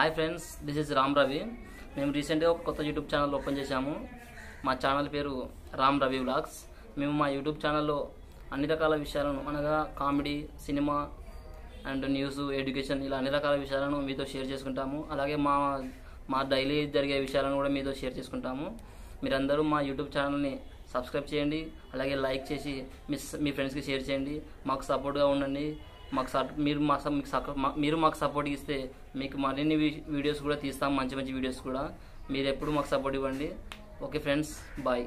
Hi friends this is Ram Ravi మేము రీసెంట్గా ఒక కొత్త యూట్యూబ్ ఛానల్ ఓపెన్ చేశాము. మా ఛానల్ పేరు రామ్ రవి వ్లాగ్స్ మేము మా యూట్యూబ్ ఛానల్లో అన్ని రకాల విషయాలను అనగా comedy cinema and news education ఇలా అన్ని రకాల విషయాలను మీతో షేర్ చేసుకుంటాము. అలాగే మా మా డైలీ జరిగే విషయాలను కూడా మీతో షేర్ చేసుకుంటాము. మీరందరూ మా యూట్యూబ్ ఛానల్ని సబ్స్క్రైబ్ చేయండి. అలాగే లైక్ చేసి మీ మీ ఫ్రెండ్స్కి షేర్ చేయండి. మాకు సపోర్ట్గా ఉండండి. మాకు మీరు మా మీకు మీరు మాకు సపోర్ట్ ఇస్తే మీకు మరిన్ని వీడియోస్ కూడా తీస్తాం మంచి మంచి వీడియోస్ కూడా. మీరు ఎప్పుడు మాకు సపోర్ట్ ఇవ్వండి. Okay friends bye